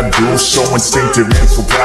I do, so instinctive and so proud.